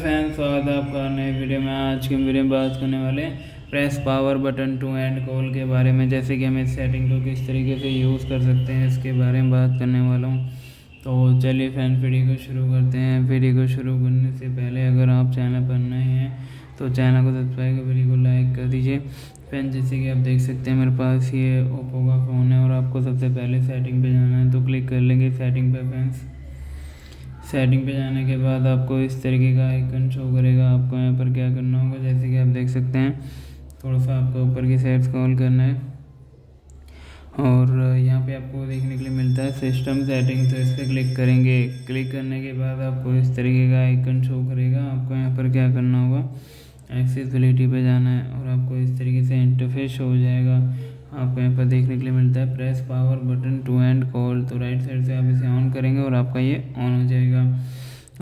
Fan स्वागत है आपका नए वीडियो में। आज के वीडियो में बात करने वाले press power button to end call के बारे में। जैसे कि हम इस सेटिंग को किस तरीके से यूज़ कर सकते हैं, इसके बारे में बात करने वाला हूँ। तो चलिए फ़ैन वीडियो को शुरू करते हैं। वीडियो को शुरू करने से पहले अगर आप चैनल पर नए हैं तो चैनल को सब्सक्राइब कर, वीडियो को लाइक कर दीजिए। फ़ैन जैसे कि आप देख सकते हैं, मेरे पास ये ओप्पो का फ़ोन है और आपको सबसे पहले सेटिंग पे जाना है तो क्लिक कर लेंगे सेटिंग पे फैंस सेटिंग पे जाने के बाद आपको इस तरीके का आइकन शो करेगा। आपको यहाँ पर क्या करना होगा, जैसे कि आप देख सकते हैं थोड़ा सा आपको ऊपर की साइड स्क्रॉल करना है। और यहाँ पे आपको देखने के लिए मिलता है सिस्टम सेटिंग तो इस पर क्लिक करेंगे। क्लिक करने के बाद आपको इस तरीके का आइकन शो करेगा। आपको यहाँ पर क्या करना होगा एक्सेसिबिलिटी पे जाना है और आपको इस तरीके से इंटरफेस हो जाएगा। आपको यहाँ पर देखने के लिए मिलता है। Press power button to end call तो राइट साइड से आप इसे ऑन करेंगे और आपका ये ऑन हो जाएगा।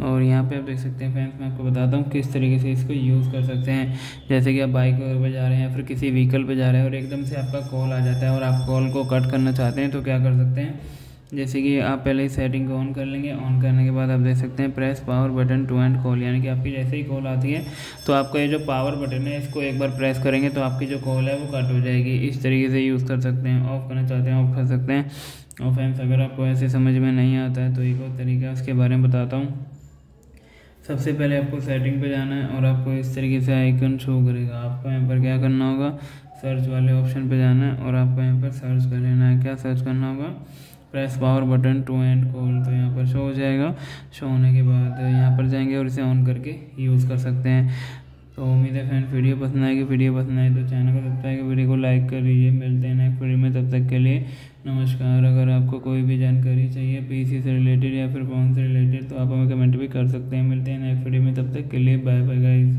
और यहाँ पे आप देख सकते हैं फ्रेंड्स मैं आपको बताता हूँ किस तरीके से इसको यूज़ कर सकते हैं। जैसे कि आप बाइक वगैरह पर जा रहे हैं या फिर किसी व्हीकल पर जा रहे हैं और एकदम से आपका कॉल आ जाता है और आप कॉल को कट करना चाहते हैं तो क्या कर सकते हैं? जैसे कि आप पहले ही सेटिंग को ऑन कर लेंगे। ऑन करने के बाद आप देख सकते हैं press power button to end call यानी कि आपकी जैसे ही कॉल आती है तो आपका ये जो पावर बटन है, इसको एक बार प्रेस करेंगे तो आपकी जो कॉल है वो कट हो जाएगी। इस तरीके से यूज़ कर सकते हैं। ऑफ़ करना चाहते हैं ऑफ़ कर सकते हैं। और फ्रेंड्स अगर आपको ऐसे समझ में नहीं आता है तो एक और तरीका उसके बारे में बताता हूँ। सबसे पहले आपको सेटिंग पे जाना है और आपको इस तरीके से आइकन शो करेगा। आपको यहाँ पर क्या करना होगा? सर्च वाले ऑप्शन पे जाना है और आपको यहाँ पर सर्च कर लेना है। क्या सर्च करना होगा? Press power button to end call तो यहाँ पर शो हो जाएगा। शो होने के बाद यहाँ पर जाएँगे और इसे ऑन करके यूज़ कर सकते हैं। तो उम्मीद है फ्रेंड वीडियो पसंद आएगी। वीडियो पसंद आए तो चैनल को सब्सक्राइब वीडियो को लाइक कर लीजिए मिलते हैं नेक्स्ट वीडियो में, तब तक के लिए नमस्कार। अगर आपको कोई भी जानकारी चाहिए पीसी से रिलेटेड या फिर फ़ोन से रिलेटेड तो आप हमें कमेंट भी कर सकते हैं। मिलते हैं नेक्स्ट वीडियो में, तब तक के लिए बाय बाय गाइज़